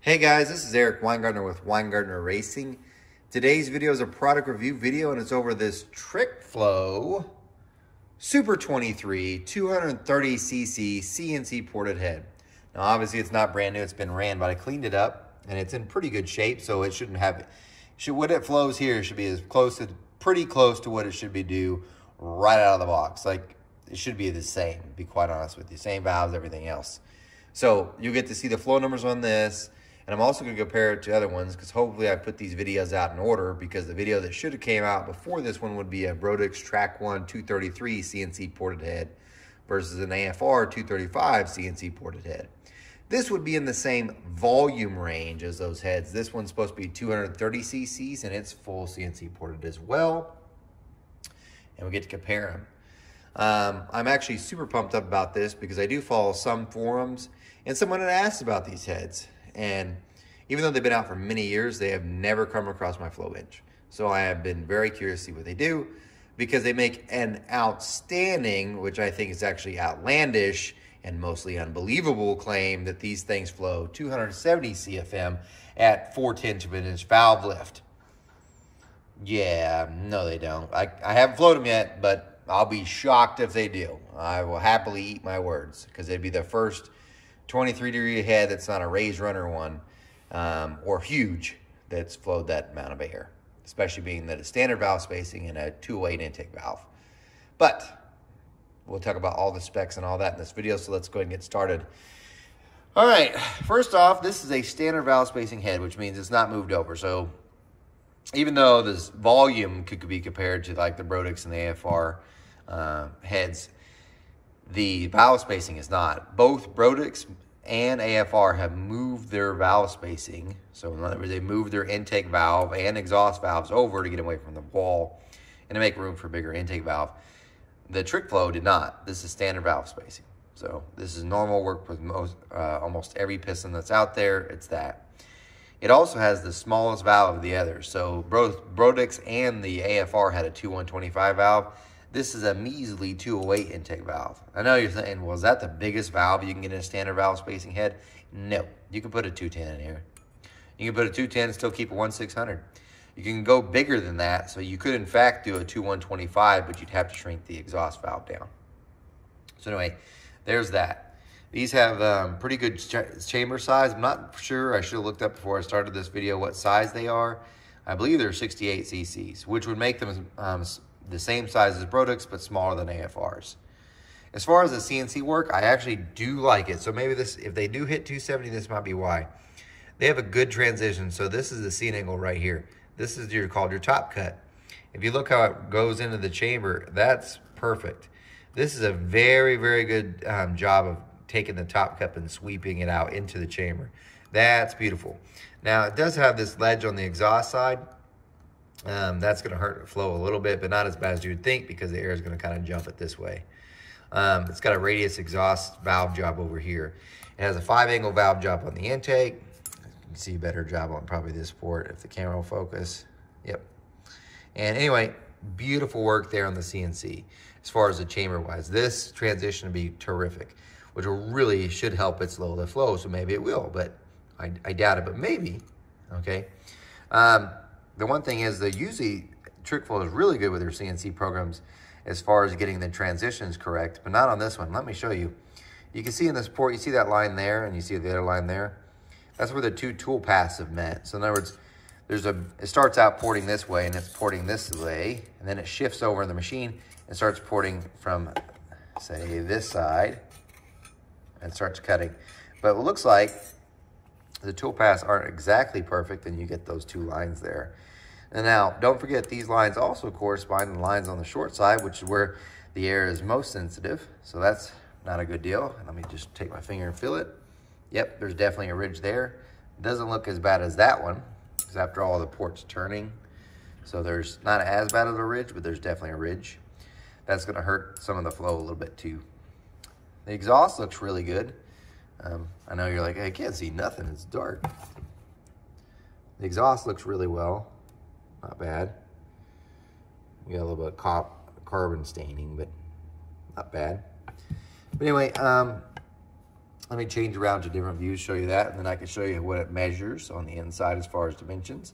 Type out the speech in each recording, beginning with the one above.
Hey guys, this is Eric Weingartner with Weingartner Racing. Today's video is a product review video and it's over this Trick Flow Super 23 230cc CNC ported head. Now obviously it's not brand new, it's been ran, but I cleaned it up and it's in pretty good shape, so it shouldn't have, should, what it flows here should be as close to, pretty close to what it should be due right out of the box. Like it should be the same, be quite honest with you. Same valves, everything else. So you get to see the flow numbers on this and I'm also going to compare it to other ones because hopefully I put these videos out in order because the video that should have came out before this one would be a Brodix Track 1 233 CNC ported head versus an AFR 235 CNC ported head. This would be in the same volume range as those heads. This one's supposed to be 230 cc's and it's full CNC ported as well. And we get to compare them. Um, I'm actually super pumped up about this because I do follow some forums and someone had asked about these heads. And even though they've been out for many years, they have never come across my flow bench. So I have been very curious to see what they do because they make an outstanding, which I think is actually outlandish and mostly unbelievable claim that these things flow 270 CFM at 4 tenths of an inch valve lift. Yeah, no, they don't. I, I haven't flowed them yet, but I'll be shocked if they do. I will happily eat my words because they'd be the first 23 degree head that's not a raised runner one um, or huge that's flowed that amount of air, especially being that a standard valve spacing and a 208 intake valve. But we'll talk about all the specs and all that in this video, so let's go ahead and get started. All right, first off, this is a standard valve spacing head, which means it's not moved over. So even though this volume could be compared to like the Brodix and the AFR uh, heads, the valve spacing is not. Both Brodix and AFR have moved their valve spacing. So in other words, they moved their intake valve and exhaust valves over to get away from the wall and to make room for bigger intake valve. The TrickFlow did not. This is standard valve spacing. So this is normal work with most, uh, almost every piston that's out there. It's that. It also has the smallest valve of the others. So both Brodix and the AFR had a 2125 valve. This is a measly 208 intake valve. I know you're saying, well, is that the biggest valve you can get in a standard valve spacing head? No, you can put a 210 in here. You can put a 210 and still keep a 1600. You can go bigger than that, so you could in fact do a 2125, but you'd have to shrink the exhaust valve down. So anyway, there's that. These have um, pretty good ch chamber size. I'm not sure, I should have looked up before I started this video what size they are. I believe they're 68 cc's, which would make them um, the same size as Brodix, but smaller than AFRs. As far as the CNC work, I actually do like it. So maybe this, if they do hit 270, this might be why. They have a good transition. So this is the seat angle right here. This is your called your top cut. If you look how it goes into the chamber, that's perfect. This is a very, very good um, job of taking the top cup and sweeping it out into the chamber. That's beautiful. Now, it does have this ledge on the exhaust side. Um, that's going to hurt flow a little bit, but not as bad as you would think because the air is going to kind of jump it this way. Um, it's got a radius exhaust valve job over here. It has a five angle valve job on the intake. You can see a better job on probably this port if the camera will focus. Yep. And anyway, beautiful work there on the CNC as far as the chamber wise. This transition will be terrific, which will really should help it slow the flow. So maybe it will, but I, I doubt it, but maybe, okay. Um, the one thing is that usually TrickFlow is really good with their CNC programs as far as getting the transitions correct, but not on this one. Let me show you. You can see in this port, you see that line there, and you see the other line there. That's where the two tool paths have met. So in other words, there's a, it starts out porting this way, and it's porting this way, and then it shifts over in the machine and starts porting from, say, this side, and starts cutting. But it looks like the tool paths aren't exactly perfect, and you get those two lines there. And now, don't forget, these lines also correspond to the lines on the short side, which is where the air is most sensitive. So that's not a good deal. Let me just take my finger and feel it. Yep, there's definitely a ridge there. It Doesn't look as bad as that one, because after all, the port's turning. So there's not as bad of a ridge, but there's definitely a ridge. That's gonna hurt some of the flow a little bit too. The exhaust looks really good. Um, I know you're like, I can't see nothing, it's dark. The exhaust looks really well, not bad. We got a little bit of carbon staining, but not bad. But anyway, um, Let me change around to different views, show you that, and then I can show you what it measures on the inside as far as dimensions.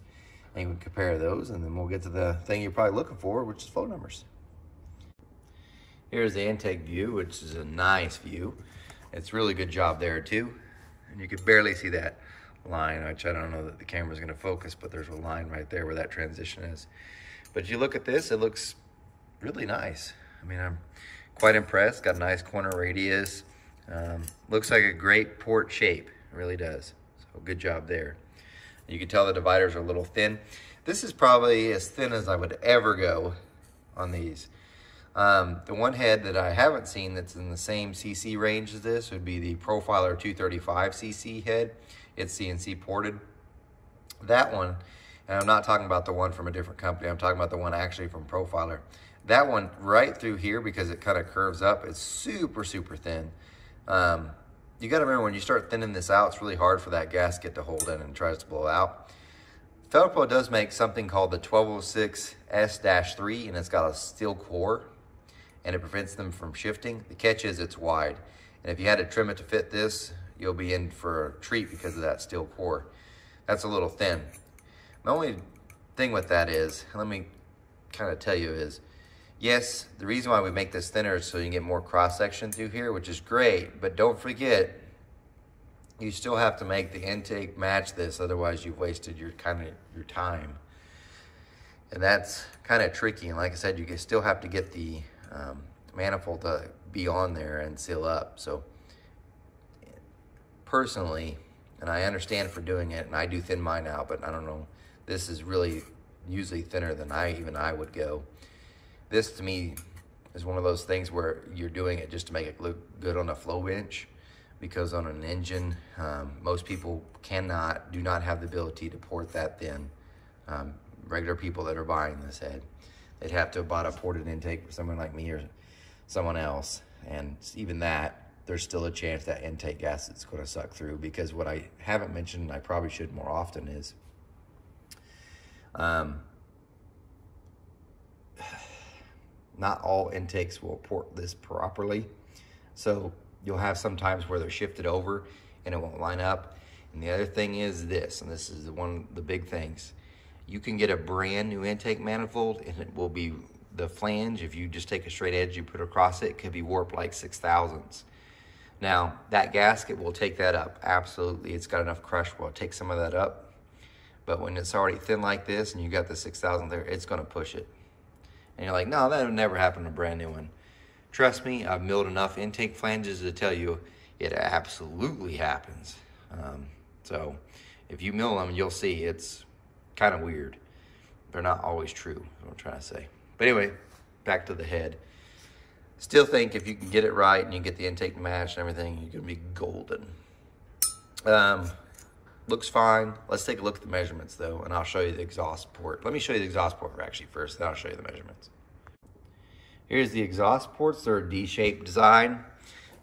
And you can compare those, and then we'll get to the thing you're probably looking for, which is flow numbers. Here's the intake view, which is a nice view. It's really good job there too. And you can barely see that line, which I don't know that the camera's gonna focus, but there's a line right there where that transition is. But you look at this, it looks really nice. I mean, I'm quite impressed. Got a nice corner radius. Um, looks like a great port shape, it really does. So good job there. You can tell the dividers are a little thin. This is probably as thin as I would ever go on these. Um, the one head that I haven't seen that's in the same CC range as this would be the Profiler 235 CC head. It's CNC ported. That one, and I'm not talking about the one from a different company, I'm talking about the one actually from Profiler. That one right through here, because it kind of curves up, it's super, super thin. Um, you got to remember when you start thinning this out, it's really hard for that gasket to hold in and tries to blow out. Felpro does make something called the 1206S-3, and it's got a steel core and it prevents them from shifting. The catch is it's wide. And if you had to trim it to fit this, you'll be in for a treat because of that steel core. That's a little thin. The only thing with that is, let me kind of tell you is, yes, the reason why we make this thinner is so you can get more cross section through here, which is great, but don't forget, you still have to make the intake match this, otherwise you've wasted your kind of your time. And that's kind of tricky. And like I said, you still have to get the um, manifold to be on there and seal up. So personally, and I understand for doing it, and I do thin mine out, but I don't know, this is really usually thinner than I even I would go. This to me is one of those things where you're doing it just to make it look good on a flow bench because on an engine, um, most people cannot, do not have the ability to port that thin. Um, regular people that are buying this head they'd have to have bought a ported intake for someone like me or someone else. And even that, there's still a chance that intake gas is going to suck through because what I haven't mentioned, and I probably should more often, is um, not all intakes will port this properly. So you'll have some times where they're shifted over and it won't line up. And the other thing is this, and this is one of the big things, you can get a brand new intake manifold and it will be the flange, if you just take a straight edge, you put across it, it could be warped like six thousandths. Now, that gasket will take that up. Absolutely, it's got enough crush will take some of that up. But when it's already thin like this and you got the 6,000 there, it's gonna push it. And you're like, no, that would never happen to a brand new one. Trust me, I've milled enough intake flanges to tell you it absolutely happens. Um, so if you mill them, you'll see it's kind of weird. They're not always true, I'm trying to say. But anyway, back to the head. Still think if you can get it right and you get the intake match and everything, you're gonna be golden. Um, looks fine. Let's take a look at the measurements though, and I'll show you the exhaust port. Let me show you the exhaust port actually first, then I'll show you the measurements. Here's the exhaust ports. They're a D-shaped design.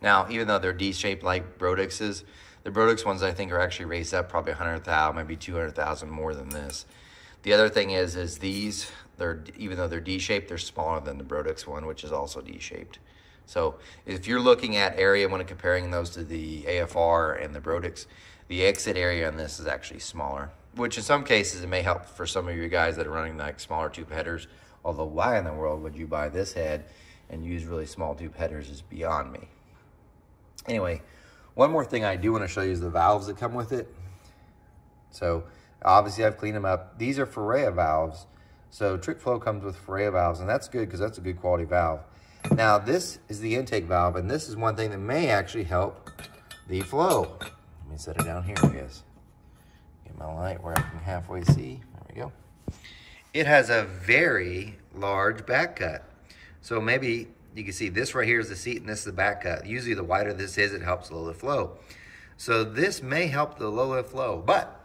Now, even though they're D-shaped like Brodix's, the Brodix ones I think are actually raised up probably 100,000, maybe 200,000 more than this. The other thing is, is these, they're even though they're D-shaped, they're smaller than the Brodix one, which is also D-shaped. So if you're looking at area when comparing those to the AFR and the Brodix, the exit area on this is actually smaller, which in some cases it may help for some of you guys that are running like smaller tube headers. Although why in the world would you buy this head and use really small tube headers is beyond me. Anyway, one more thing I do want to show you is the valves that come with it. So obviously I've cleaned them up. These are Ferrea valves. So trick flow comes with Ferrea valves and that's good because that's a good quality valve. Now this is the intake valve and this is one thing that may actually help the flow. Let me set it down here, I guess. Get my light where I can halfway see. There we go. It has a very large back cut. So maybe you can see this right here is the seat and this is the back cut. Usually the wider this is, it helps low the flow. So this may help the low lift flow, but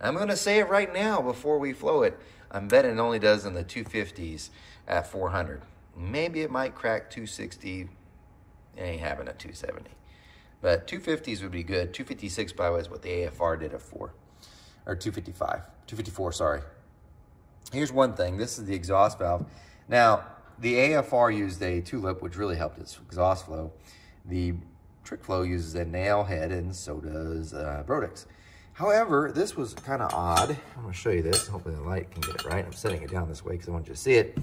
I'm gonna say it right now before we flow it. I'm betting it only does in the 250s at 400. Maybe it might crack 260. It ain't happening at 270. But 250s would be good. 256 by the way is what the AFR did at 4. Or 255, 254, sorry. Here's one thing. This is the exhaust valve. Now, the AFR used a tulip, which really helped its exhaust flow. The Trick Flow uses a nail head and so does uh, Brodix. However, this was kind of odd. I'm gonna show you this. Hopefully the light can get it right. I'm setting it down this way because I want you to see it.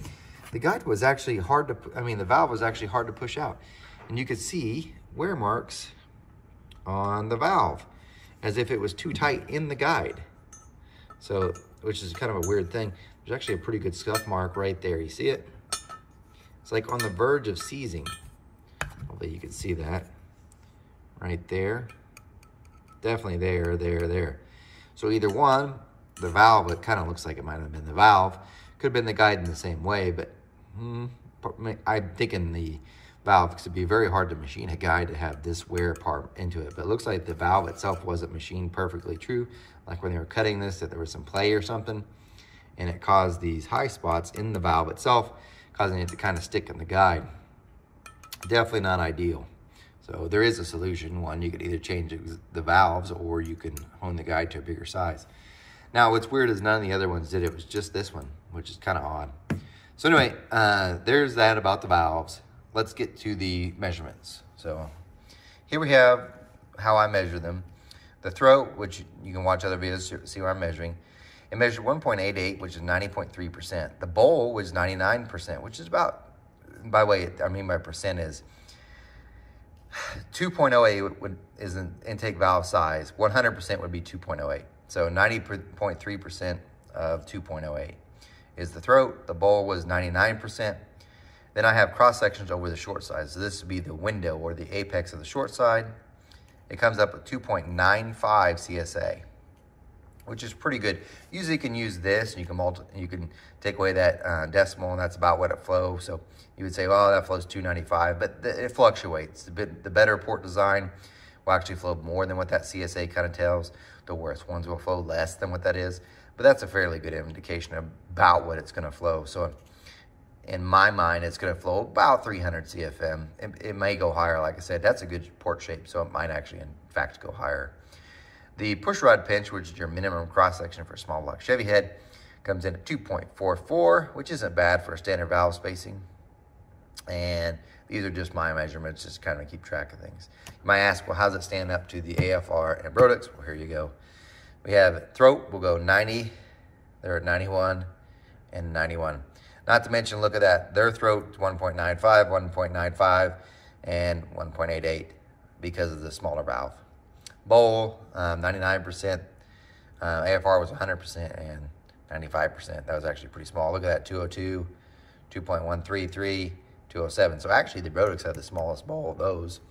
The guide was actually hard to, I mean, the valve was actually hard to push out. And you could see wear marks on the valve as if it was too tight in the guide. So, which is kind of a weird thing. There's actually a pretty good scuff mark right there. You see it? It's like on the verge of seizing. Hopefully you can see that right there. Definitely there, there, there. So either one, the valve, it kind of looks like it might have been the valve. Could have been the guide in the same way, but hmm, I'm thinking the valve because it'd be very hard to machine a guide to have this wear part into it. But it looks like the valve itself wasn't machined perfectly true. Like when they were cutting this, that there was some play or something, and it caused these high spots in the valve itself, causing it to kind of stick in the guide. Definitely not ideal. So there is a solution. One, you could either change the valves or you can hone the guide to a bigger size. Now, what's weird is none of the other ones did it. Was just this one, which is kind of odd. So anyway, uh, there's that about the valves. Let's get to the measurements. So here we have how I measure them. The throat, which you can watch other videos to see where I'm measuring, it measured 1.88, which is 90.3%. The bowl was 99%, which is about, by the way, I mean by percent is 2.08 would, is an intake valve size. 100% would be 2.08. So 90.3% of 2.08 is the throat. The bowl was 99%. Then I have cross sections over the short side. So this would be the window or the apex of the short side. It comes up with 2.95 CSA, which is pretty good. Usually you can use this and you can multi you can take away that uh, decimal and that's about what it flows. So you would say, well, that flows 295, but it fluctuates. The, bit, the better port design will actually flow more than what that CSA kind of tells. The worst ones will flow less than what that is, but that's a fairly good indication about what it's going to flow. So in my mind, it's going to flow about 300 CFM. It, it, may go higher, like I said. That's a good port shape, so it might actually, in fact, go higher. The push rod pinch, which is your minimum cross section for a small block Chevy head, comes in at 2.44, which isn't bad for a standard valve spacing. And these are just my measurements, just kind of keep track of things. You might ask, well, how does it stand up to the AFR and Brodix? Well, here you go. We have throat, we'll go 90, they're at 91, and 91. Not to mention, look at that. Their throat 1.95, 1.95, and 1.88 because of the smaller valve. Bowl, 99%. Um, uh, AFR was 100% and 95%. That was actually pretty small. Look at that, 202, 2.133, 207. So actually the Brodix had the smallest bowl of those.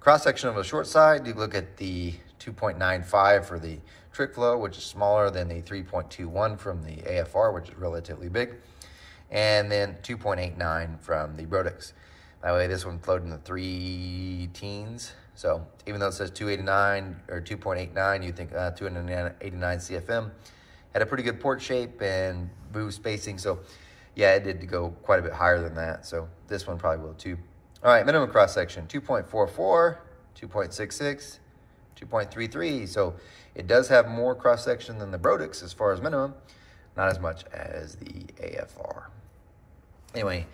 Cross section of the short side, you look at the 2.95 for the trick flow, which is smaller than the 3.21 from the AFR, which is relatively big and then 2.89 from the Brodix. That way this one flowed in the three teens. So even though it says 289 or 2.89, you think uh, 289 CFM. Had a pretty good port shape and move spacing. So yeah, it did go quite a bit higher than that. So this one probably will too. All right, minimum cross section, 2.44, 2.66, 2.33. So it does have more cross section than the Brodix as far as minimum, not as much as the AFR. Anyway,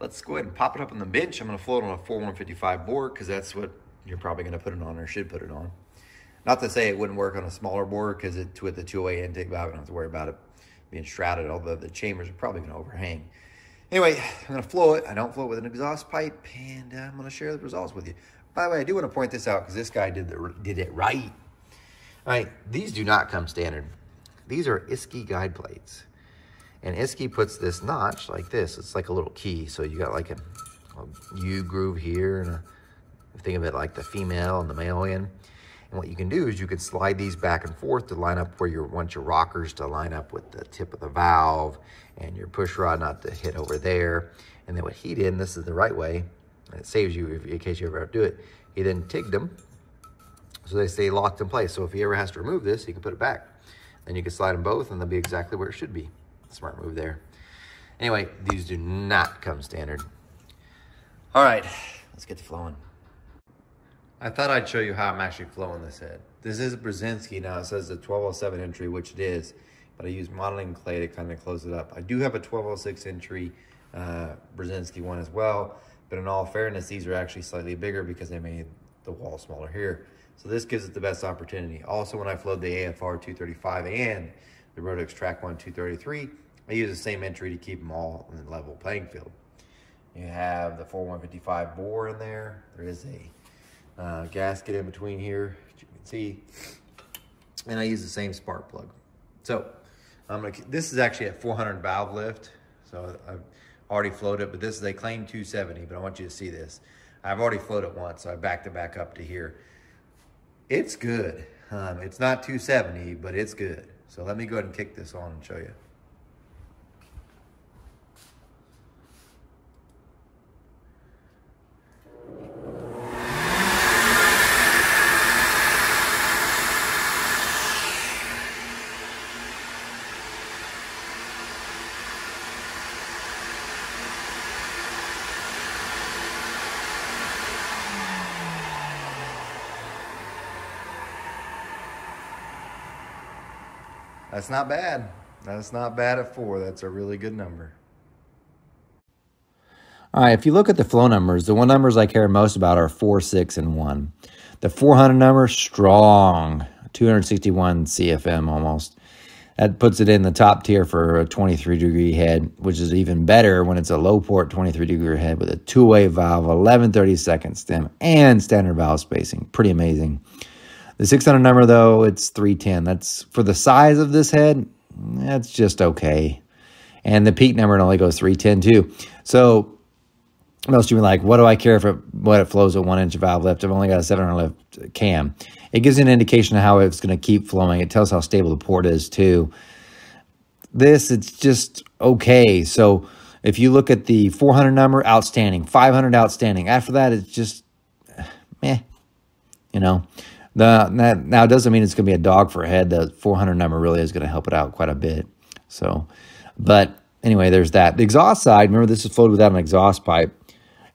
let's go ahead and pop it up on the bench. I'm going to float on a 4155 bore because that's what you're probably going to put it on or should put it on. Not to say it wouldn't work on a smaller bore because it with the 208 intake valve, you don't have to worry about it being shrouded, although the chambers are probably going to overhang. Anyway, I'm going to flow it. I don't flow it with an exhaust pipe, and I'm going to share the results with you. By the way, I do want to point this out because this guy did the, did it right. All right, these do not come standard. These are Isky guide plates. And Isky puts this notch like this. It's like a little key. So you got like a, a U groove here and a, think of it like the female and the male in. And what you can do is you can slide these back and forth to line up where you want your rockers to line up with the tip of the valve and your push rod not to hit over there. And then what he did, this is the right way, and it saves you if, in case you ever do it, he then tigged them so they stay locked in place. So if he ever has to remove this, he can put it back. Then you can slide them both and they'll be exactly where it should be. Smart move there. Anyway, these do not come standard. All right, let's get to flowing. I thought I'd show you how I'm actually flowing this head. This is a Brzezinski now. It says the 1207 entry, which it is, but I use modeling clay to kind of close it up. I do have a 1206 entry uh, Brzezinski one as well, but in all fairness, these are actually slightly bigger because they made the wall smaller here. So this gives it the best opportunity. Also, when I flowed the AFR 235 and the Brodix Track 1 233, I use the same entry to keep them all in the level playing field. You have the 4155 bore in there. There is a uh, gasket in between here, as you can see. And I use the same spark plug. So I'm gonna, this is actually a 400 valve lift. So I've already flowed it, but this is a claim 270, but I want you to see this. I've already flowed it once, so I backed it back up to here. It's good. Um, it's not 270, but it's good. So let me go ahead and kick this on and show you. That's not bad. That's not bad at four. That's a really good number. All right, if you look at the flow numbers, the one numbers I care most about are 4, 6, and 1. The 400 number, strong, 261 CFM almost. That puts it in the top tier for a 23 degree head, which is even better when it's a low port 23 degree head with a two way valve, 1130 second stem, and standard valve spacing. Pretty amazing. The 600 number, though, it's 310. That's for the size of this head, that's just okay. And the peak number only goes 310 too. So most of you are like, what do I care if it, what it flows at one inch of valve lift? I've only got a 700 lift cam. It gives you an indication of how it's going to keep flowing. It tells how stable the port is too. This, it's just okay. So if you look at the 400 number, outstanding. 500, outstanding. After that, it's just meh, you know. That now doesn't mean it's going to be a dog for a head. The 400 number really is going to help it out quite a bit. So, but anyway, there's that. The exhaust side, remember this is flowed without an exhaust pipe.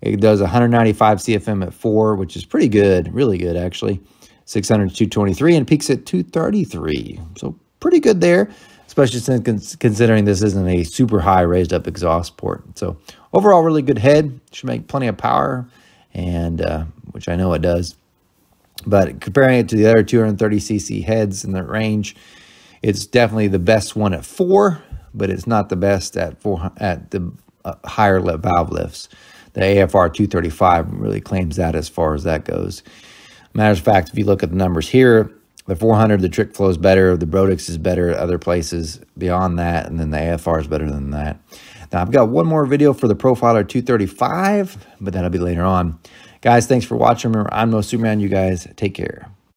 It does 195 CFM at 4, which is pretty good, really good actually. 600 223 and peaks at 233. So pretty good there, especially since considering this isn't a super high raised up exhaust port. So overall, really good head. Should make plenty of power, and uh, which I know it does. But comparing it to the other 230cc heads in the range, it's definitely the best one at four, but it's not the best at four at the uh, higher valve lifts. The AFR 235 really claims that as far as that goes. Matter of fact, if you look at the numbers here, the 400, the trick flow is better, the Brodix is better at other places beyond that, and then the AFR is better than that. Now, I've got one more video for the Profiler 235, but that'll be later on. Guys, thanks for watching. Remember, I'm no Superman. You guys take care.